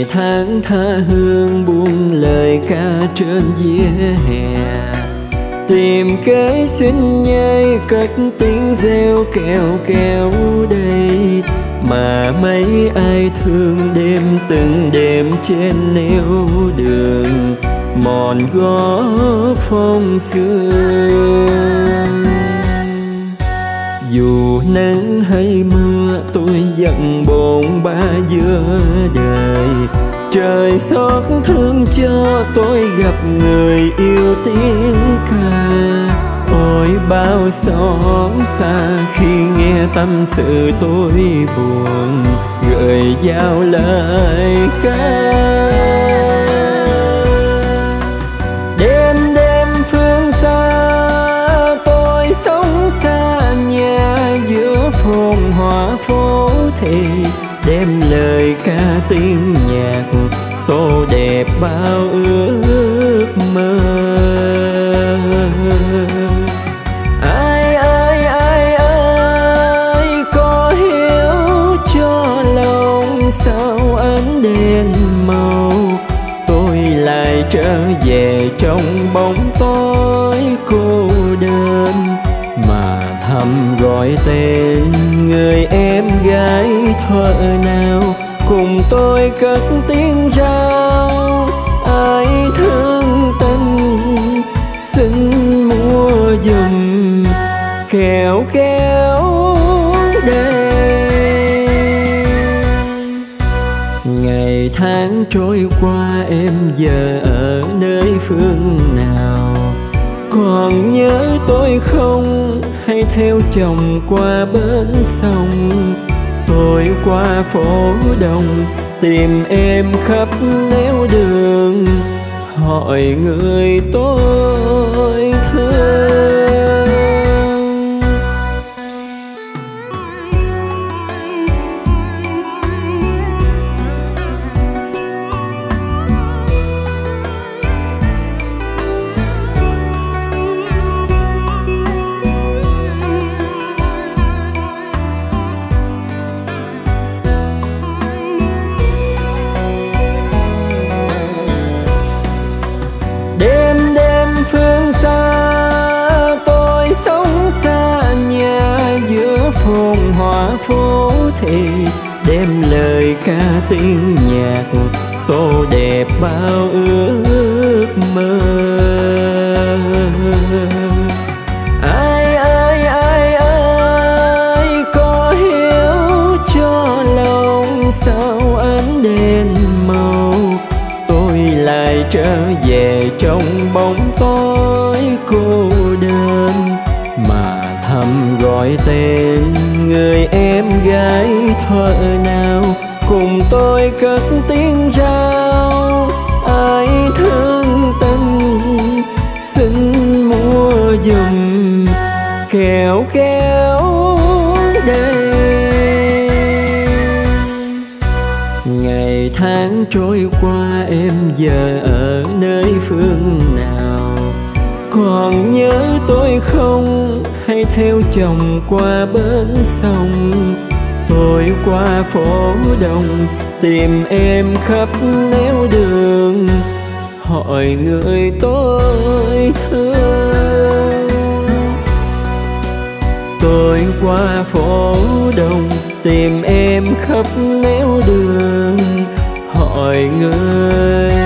ngày tháng tha hương buông lời ca trên vỉa hè. Tìm kế xin nhai cất tiếng reo kèo kèo đây, mà mấy ai thương đêm từng đêm trên nẻo đường, mòn gó phong sương dù nắng hay mưa dặn bồn ba giữa đời. Trời xót thương cho tôi gặp người yêu tiếng ca. Ôi, bao xót xa khi nghe tâm sự tôi buồn gửi giao lời ca. phố đem lời ca tiếng nhạc tô đẹp bao ước mơ. Ai ai ai ai có hiểu cho lòng sao ánh đèn màu? Tôi lại trở về trong bóng tối cô đơn mà thầm gọi tên người em thuở nào, cùng tôi cất tiếng rao ai thương tình, xin mua dùm kẹo kéo đây ngày tháng trôi qua, em giờ ở nơi phương nào? Còn nhớ tôi không? Hay theo chồng qua bến sông? Tôi qua phố đông tìm em khắp nẻo đường hỏi người tôi phố đem lời ca tiếng nhạc tô đẹp bao ước mơ. Ai ai ai ai có hiểu cho lòng sao ánh đèn màu? Tôi lại trở về trong bóng tối cô đơn mà thầm gọi tên em gái thợ nào, cùng tôi cất tiếng rao ai thương tình, xin mua giùm, kẹo kéo đây ngày tháng trôi qua, em giờ ở nơi phương nào? Còn nhớ tôi không? Hay theo chồng qua bến sông. Tôi qua phố đông tìm em khắp nẻo đường. Hỏi người tôi thương. Tôi qua phố đông tìm em khắp nẻo đường. Hỏi người